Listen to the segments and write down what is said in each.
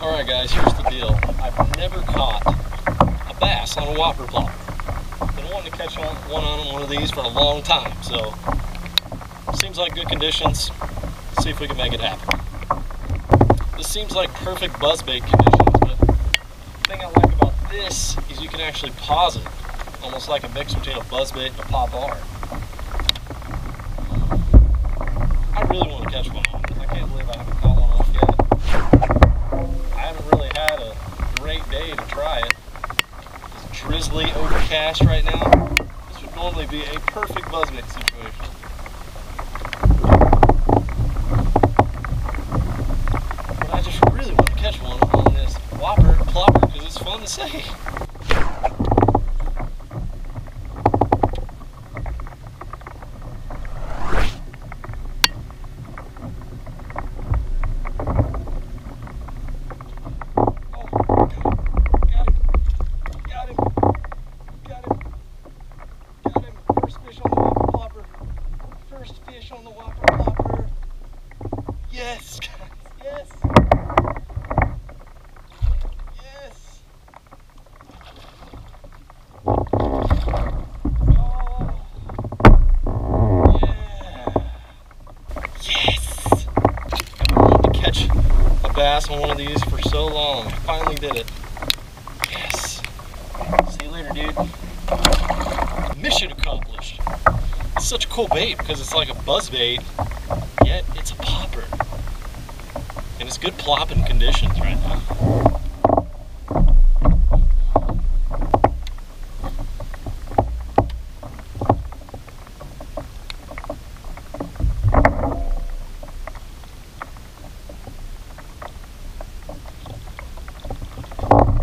Alright guys, here's the deal. I've never caught a bass on a whopper plopper. Been wanting to catch one on one of these for a long time, so seems like good conditions. Let's see if we can make it happen. This seems like perfect buzzbait conditions, but the thing I like about this is you can actually pause it, almost like a mix between a buzzbait and a Pop-R. I really want to catch one on I can't believe I haven't caught one off yet. I haven't really had a try it. It's drizzly, overcast right now. This would normally be a perfect buzzbait situation. But I just really want to catch one on this whopper plopper because it's fun to say. Yes, guys, yes. Yes. Oh. Yeah. Yes. I've been to catch a bass on one of these for so long. I finally did it. Yes. See you later, dude. Mission accomplished. Such a cool bait because it's like a buzz bait, yet it's a popper. And it's good plopping conditions right now.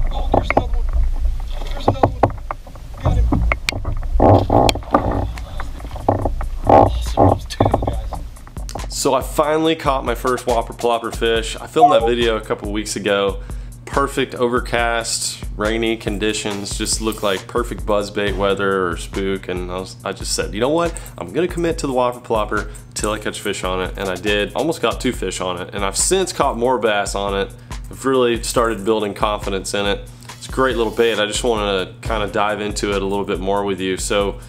Oh, there's another one. There's another one. Got him. Awesome. Those two guys. So I finally caught my first whopper plopper fish. I filmed that video a couple weeks ago. Perfect overcast, rainy conditions, just look like perfect buzzbait weather or spook. And I, was, I just said, you know what? I'm gonna commit to the whopper plopper till I catch fish on it. And I did, almost got two fish on it. And I've since caught more bass on it. I've really started building confidence in it. It's a great little bait. I just to kind of dive into it a little bit more with you. So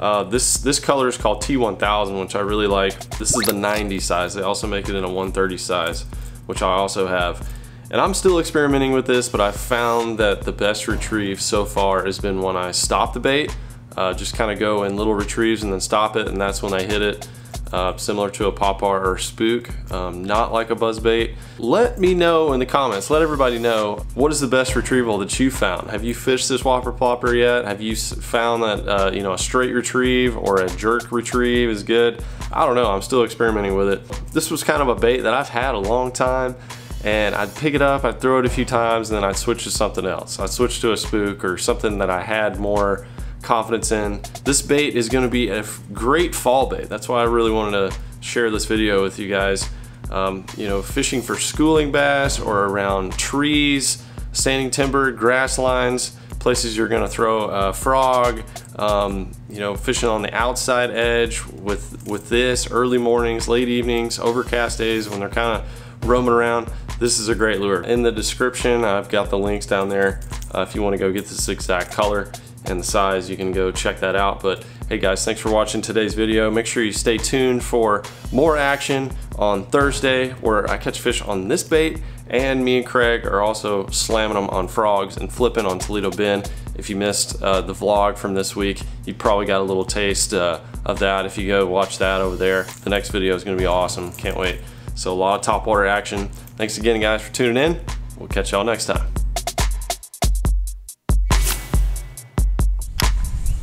uh, this this color is called T1000, which I really like. This is the 90 size. They also make it in a 130 size, which I also have. And I'm still experimenting with this, but I found that the best retrieve so far has been when I stop the bait, uh, just kind of go in little retrieves and then stop it, and that's when I hit it. Uh, similar to a Pop-R or spook, um, not like a buzz bait. Let me know in the comments, let everybody know, what is the best retrieval that you found? Have you fished this whopper plopper yet? Have you found that uh, you know a straight retrieve or a jerk retrieve is good? I don't know, I'm still experimenting with it. This was kind of a bait that I've had a long time and I'd pick it up, I'd throw it a few times, and then I'd switch to something else. I'd switch to a spook or something that I had more confidence in. This bait is gonna be a great fall bait. That's why I really wanted to share this video with you guys. Um, you know, fishing for schooling bass or around trees, standing timber, grass lines, places you're gonna throw a frog, um, you know, fishing on the outside edge with, with this, early mornings, late evenings, overcast days when they're kind of roaming around. This is a great lure. In the description, I've got the links down there. Uh, if you wanna go get this exact color and the size, you can go check that out. But hey guys, thanks for watching today's video. Make sure you stay tuned for more action on Thursday where I catch fish on this bait and me and Craig are also slamming them on frogs and flipping on Toledo Bend. If you missed uh, the vlog from this week, you probably got a little taste uh, of that if you go watch that over there. The next video is gonna be awesome, can't wait. So a lot of top water action. Thanks again guys for tuning in. We'll catch y'all next time.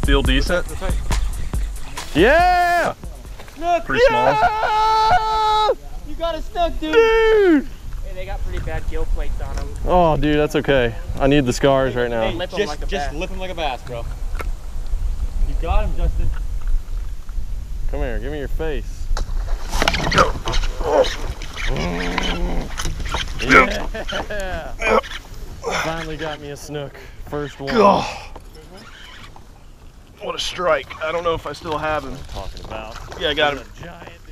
Feel decent? Yeah! Snook! Pretty small. You got a snook, dude! Dude! Hey, they got pretty bad gill plates on them. Oh, dude, that's okay. I need the scars right now. Lip 'em Just, like a just bass. lip him like a bass, bro. You got him, Justin. Come here, give me your face. Yeah. Finally got me a snook. First one. What a strike. I don't know if I still have him. talking about. Yeah, I got him. A giant